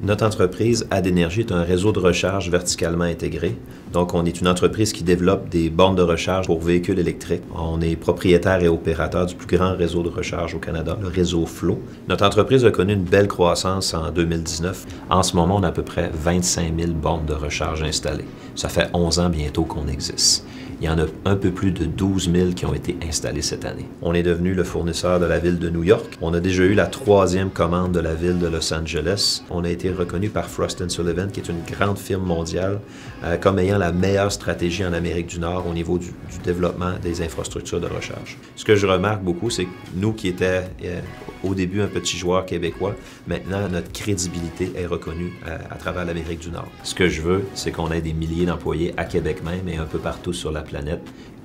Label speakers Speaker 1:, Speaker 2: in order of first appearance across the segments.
Speaker 1: Notre entreprise, AdEnergie, est un réseau de recharge verticalement intégré. Donc, on est une entreprise qui développe des bornes de recharge pour véhicules électriques. On est propriétaire et opérateur du plus grand réseau de recharge au Canada, le réseau Flow. Notre entreprise a connu une belle croissance en 2019. En ce moment, on a à peu près 25 000 bornes de recharge installées. Ça fait 11 ans bientôt qu'on existe. Il y en a un peu plus de 12 000 qui ont été installés cette année. On est devenu le fournisseur de la ville de New York. On a déjà eu la troisième commande de la ville de Los Angeles. On a été reconnu par Frost Sullivan, qui est une grande firme mondiale, euh, comme ayant la meilleure stratégie en Amérique du Nord au niveau du, développement des infrastructures de recharge. Ce que je remarque beaucoup, c'est que nous qui étions euh, au début un petit joueur québécois, maintenant notre crédibilité est reconnue euh, à travers l'Amérique du Nord. Ce que je veux, c'est qu'on ait des milliers d'employés à Québec même et un peu partout sur la planète,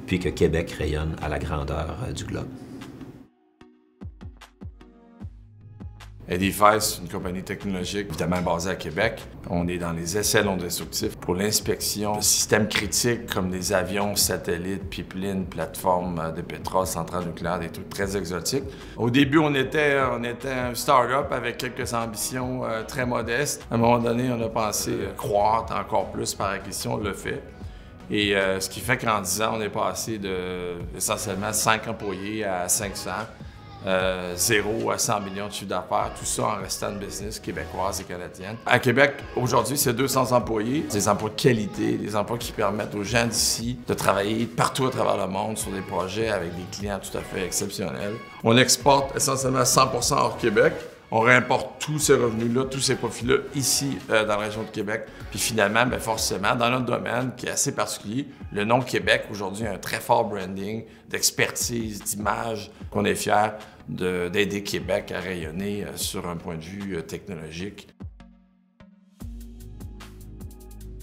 Speaker 1: puis que Québec rayonne à la grandeur du globe.
Speaker 2: Edify, c'est une compagnie technologique évidemment basée à Québec. On est dans les essais non destructifs pour l'inspection de systèmes critiques comme des avions, satellites, pipelines, plateformes de pétrole, centrales nucléaires, des trucs très exotiques. Au début, on était, on un start-up avec quelques ambitions euh, très modestes. À un moment donné, on a pensé euh, croître encore plus par acquisition, on le fait. Et euh, ce qui fait qu'en 10 ans, on est passé de essentiellement 5 employés à 500. 0 euh, à 100 millions de chiffre d'affaires, tout ça en restant une business québécoise et canadienne. À Québec, aujourd'hui, c'est 200 employés, des emplois de qualité, des emplois qui permettent aux gens d'ici de travailler partout à travers le monde sur des projets avec des clients tout à fait exceptionnels. On exporte essentiellement 100% hors Québec on réimporte tous ces revenus-là, tous ces profits-là ici euh, dans la région de Québec. Puis finalement, bien forcément, dans notre domaine qui est assez particulier, le nom Québec aujourd'hui a un très fort branding, d'expertise, d'image, qu'on est fier d'aider Québec à rayonner euh, sur un point de vue euh, technologique.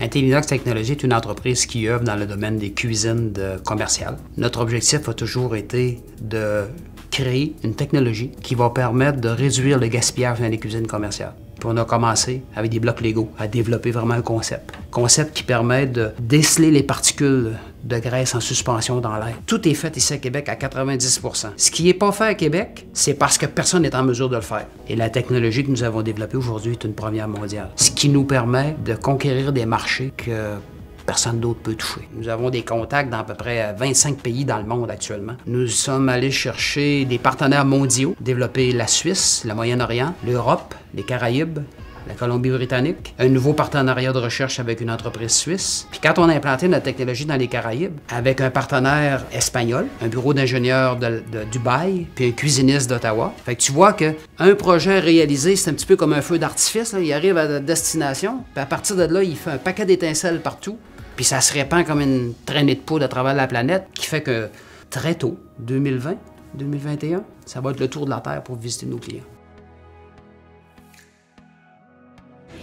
Speaker 3: Intellidox Technologies est une entreprise qui œuvre dans le domaine des cuisines commerciales. Notre objectif a toujours été de créer une technologie qui va permettre de réduire le gaspillage dans les cuisines commerciales. Puis on a commencé avec des blocs Lego à développer vraiment un concept. Concept qui permet de déceler les particules de graisse en suspension dans l'air. Tout est fait ici à Québec à 90% Ce qui n'est pas fait à Québec, c'est parce que personne n'est en mesure de le faire. Et la technologie que nous avons développée aujourd'hui est une première mondiale. Ce qui nous permet de conquérir des marchés que personne d'autre peut toucher. Nous avons des contacts dans à peu près 25 pays dans le monde actuellement. Nous sommes allés chercher des partenaires mondiaux, développer la Suisse, le Moyen-Orient, l'Europe, les Caraïbes, la Colombie-Britannique, un nouveau partenariat de recherche avec une entreprise suisse. Puis quand on a implanté notre technologie dans les Caraïbes, avec un partenaire espagnol, un bureau d'ingénieurs de, Dubaï, puis un cuisiniste d'Ottawa. Fait que tu vois que un projet réalisé, c'est un petit peu comme un feu d'artifice. Il arrive à destination, puis à partir de là, il fait un paquet d'étincelles partout. Puis ça se répand comme une traînée de poudre à travers la planète, qui fait que très tôt, 2020, 2021, ça va être le tour de la Terre pour visiter nos clients.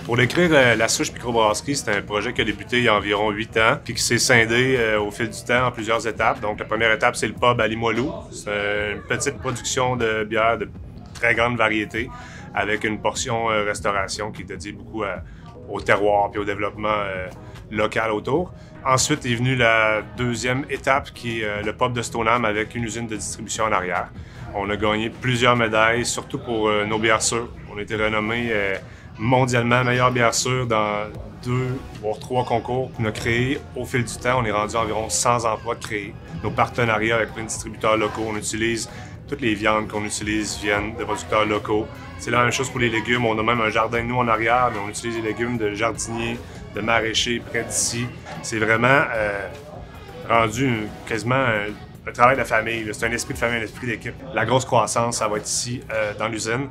Speaker 4: Pour décrire euh, la souche microbrasserie, c'est un projet qui a débuté il y a environ 8 ans, puis qui s'est scindé euh, au fil du temps en plusieurs étapes. Donc la première étape, c'est le pub à Limoilou. C'est une petite production de bière de très grande variété, avec une portion euh, restauration qui est dédiée beaucoup au terroir puis au développement local autour. Ensuite est venue la deuxième étape qui est euh, le pub de Stoneham avec une usine de distribution en arrière. On a gagné plusieurs médailles, surtout pour euh, nos bières sûres. On a été renommé euh, mondialement meilleure bière sûre dans deux, voire trois concours qu'on a créé au fil du temps. On est rendu à environ 100 emplois créés. Nos partenariats avec plein de distributeurs locaux, on utilise toutes les viandes qu'on utilise viennent de producteurs locaux. C'est la même chose pour les légumes. On a même un jardin nous en arrière, mais on utilise les légumes de jardiniers, de maraîchers près d'ici. C'est vraiment euh, rendu quasiment un, travail de famille. C'est un esprit de famille, un esprit d'équipe. La grosse croissance, ça va être ici, euh, dans l'usine.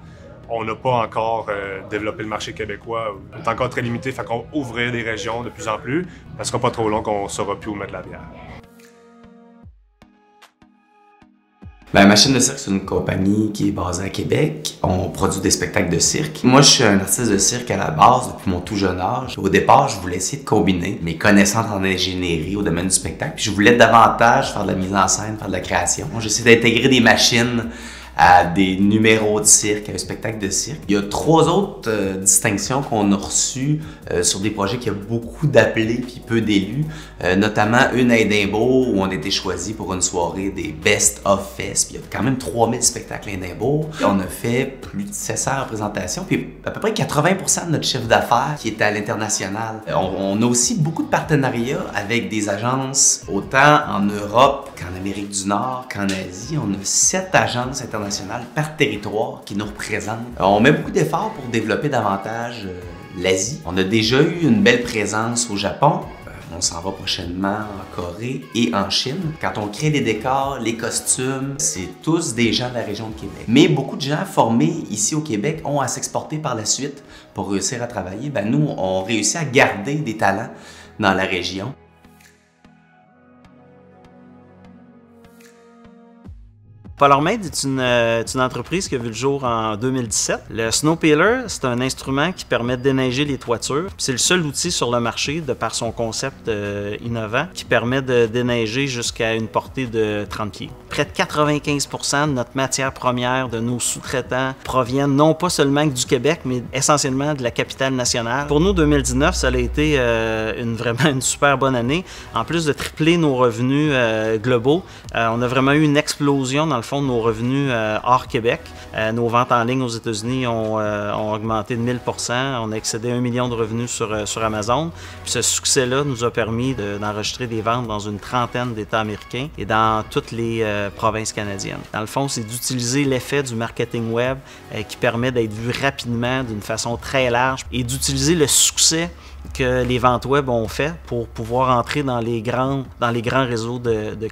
Speaker 4: On n'a pas encore euh, développé le marché québécois. On est encore très limité, fait qu'on ouvrir des régions de plus en plus. Ça sera pas trop long qu'on saura plus où mettre la bière.
Speaker 5: Machine de cirque, c'est une compagnie qui est basée à Québec. On produit des spectacles de cirque. Moi, je suis un artiste de cirque à la base depuis mon tout jeune âge. Au départ, je voulais essayer de combiner mes connaissances en ingénierie au domaine du spectacle. Je voulais davantage faire de la mise en scène, faire de la création. J'essaie d'intégrer des machines à des numéros de cirque, à un spectacle de cirque. Il y a trois autres euh, distinctions qu'on a reçues euh, sur des projets qui ont beaucoup d'appelés puis peu d'élus, euh, notamment une à Édimbourg où on a été choisi pour une soirée des Best of Fest. Puis il y a quand même 3000 spectacles à Édimbourg. on a fait plus de 700 représentations, puis à peu près 80% de notre chiffre d'affaires qui est à l'international. On, on a aussi beaucoup de partenariats avec des agences, autant en Europe qu'en Amérique du Nord, qu'en Asie. On a sept agences internationales par territoire qui nous représentent. On met beaucoup d'efforts pour développer davantage euh, l'Asie. On a déjà eu une belle présence au Japon. Euh, On s'en va prochainement en Corée et en Chine. Quand on crée les décors, les costumes, c'est tous des gens de la région de Québec. Mais beaucoup de gens formés ici au Québec ont à s'exporter par la suite pour réussir à travailler. Ben nous, on réussit à garder des talents dans la région.
Speaker 6: Polarmade est une, euh, une entreprise qui a vu le jour en 2017. Le Snow Peeler, c'est un instrument qui permet de déneiger les toitures. C'est le seul outil sur le marché, de par son concept euh, innovant, qui permet de déneiger jusqu'à une portée de 30 pieds. Près de 95% de notre matière première, de nos sous-traitants, proviennent non pas seulement du Québec, mais essentiellement de la capitale nationale. Pour nous, 2019, ça a été euh, une, vraiment une super bonne année. En plus de tripler nos revenus globaux, on a vraiment eu une explosion dans le fond nos revenus euh, hors Québec. Euh, nos ventes en ligne aux États-Unis ont, euh, augmenté de 1000 On a excédé un million de revenus sur, Amazon. Ce succès-là nous a permis de- d'enregistrer des ventes dans une trentaine d'États américains et dans toutes les provinces canadiennes. Dans le fond, c'est d'utiliser l'effet du marketing web qui permet d'être vu rapidement d'une façon très large et d'utiliser le succès que les ventes web ont fait pour pouvoir entrer dans les grands, réseaux de, de.